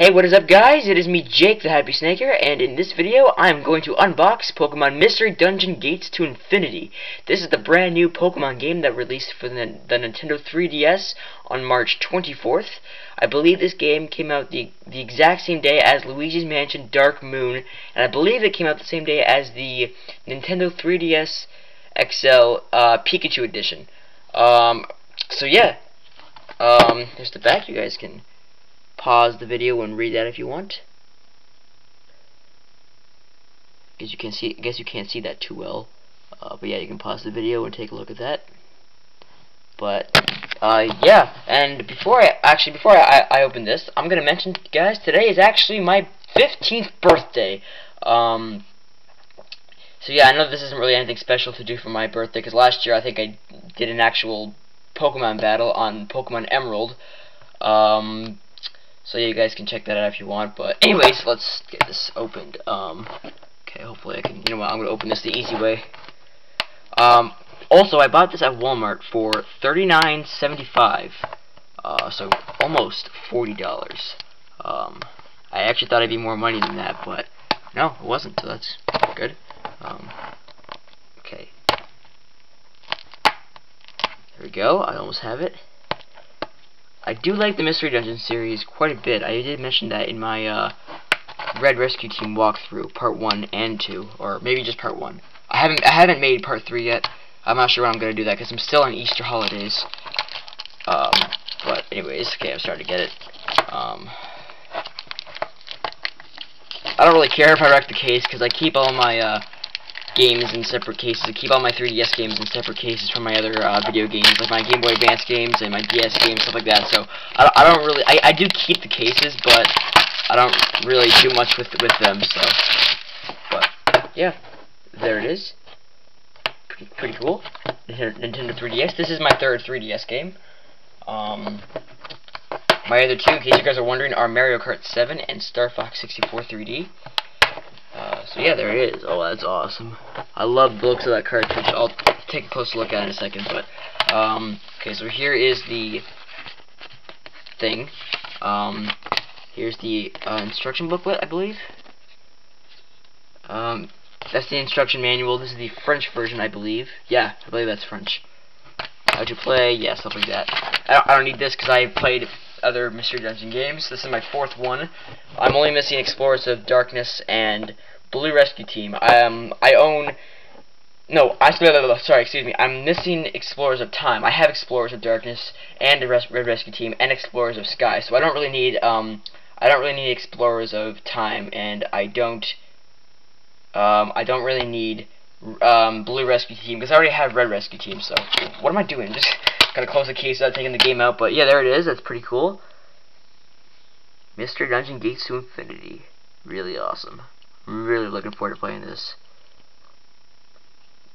Hey, what is up guys? It is me, Jake the Happy Snake, and in this video, I'm going to unbox Pokemon Mystery Dungeon Gates to Infinity. This is the brand new Pokemon game that released for the, the Nintendo 3DS on March 24th. I believe this game came out the, the exact same day as Luigi's Mansion Dark Moon, and I believe it came out the same day as the Nintendo 3DS XL uh, Pikachu Edition. Um, so yeah, um, here's the back, you guys can pause the video and read that if you want. Guess you can see. I guess you can't see that too well. Uh, but yeah, you can pause the video and take a look at that. But uh, yeah, and before I actually before I, I open this, I'm gonna mention, guys, today is actually my 15th birthday. Um, so yeah, I know this isn't really anything special to do for my birthday because last year I think I did an actual Pokemon battle on Pokemon Emerald. Um, so you guys can check that out if you want. But anyways, let's get this opened. Um, okay, hopefully I can. You know what? I'm gonna open this the easy way. Um, also, I bought this at Walmart for $39.75. Uh, so almost forty dollars. Um, I actually thought it'd be more money than that, but no, it wasn't. So that's good. Um, okay. There we go. I almost have it. I do like the Mystery Dungeon series quite a bit. I did mention that in my uh, Red Rescue Team walkthrough, part one and two, or maybe just part one. I haven't I haven't made part three yet. I'm not sure when I'm gonna do that because I'm still on Easter holidays. Um, but anyways, okay, I'm starting to get it. Um, I don't really care if I wreck the case because I keep all my uh, games in separate cases. I keep all my 3DS games in separate cases from my other uh, video games, like my Game Boy Advance games and my DS games, stuff like that. So I don't, I don't really, I, I do keep the cases, but I don't really do much with with them. So, but yeah, there it is. Pretty, pretty cool. Nintendo 3DS. This is my third 3DS game. Um, my other two, in case you guys are wondering, are Mario Kart 7 and Star Fox 64 3D. So yeah, there it is. Oh, that's awesome. I love the looks of that cartridge. I'll take a closer look at it in a second. But um, okay, so here is the thing. Um, here's the uh, instruction booklet, I believe. Um, that's the instruction manual. This is the French version, I believe. Yeah, I believe that's French. How to play, yeah, stuff like that. I don't, I don't need this because I played other Mystery Dungeon games. This is my fourth one. I'm only missing Explorers of Darkness and Blue Rescue Team. Um, I own... No, I sorry, excuse me. I'm missing Explorers of Time. I have Explorers of Darkness and the Red Rescue Team and Explorers of Sky. So I don't really need um I don't really need Explorers of Time and I don't um I don't really need um Blue Rescue Team because I already have Red Rescue Team. So what am I doing? Just Gotta close the case without taking the game out, but yeah, there it is. That's pretty cool. Mystery Dungeon Gates to Infinity. Really awesome. Really looking forward to playing this.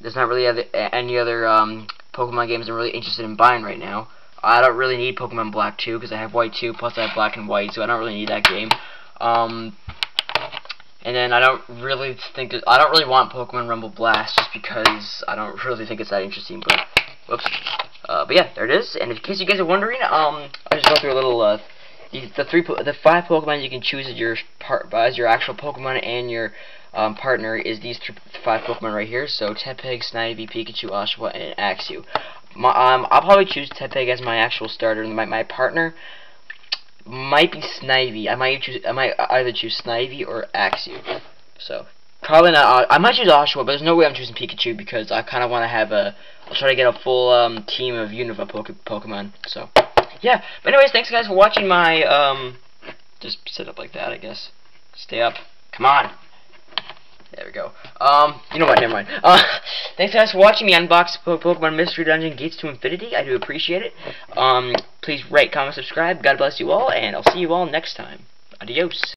There's not really any other um, Pokemon games I'm really interested in buying right now. I don't really need Pokemon Black 2 because I have White 2, plus I have Black and White, so I don't really need that game. Um, and then I don't really think that, I don't really want Pokemon Rumble Blast just because I don't really think it's that interesting. But whoops. Uh, but yeah, there it is. And in case you guys are wondering, um, I'll just go through a little, uh, the, the three, the five Pokemon you can choose as your part, as your actual Pokemon and your um, partner is these three, five Pokemon right here. So Tepig, Snivy, Pikachu, Oshawott, and Axew. My, um, I'll probably choose Tepig as my actual starter, and my my partner might be Snivy. I might choose, I might either choose Snivy or Axew. So Probably not. I might choose Oshawott, but there's no way I'm choosing Pikachu because I kind of want to have a. I'll try to get a full um, team of Unova poke Pokemon. So, yeah. But anyways, thanks guys for watching my um. Just sit up like that, I guess. Stay up. Come on. There we go. Um, you know what? Never mind. Uh, thanks guys for watching me unbox Pokemon Mystery Dungeon Gates to Infinity. I do appreciate it. Um, please rate, comment, subscribe. God bless you all, and I'll see you all next time. Adios.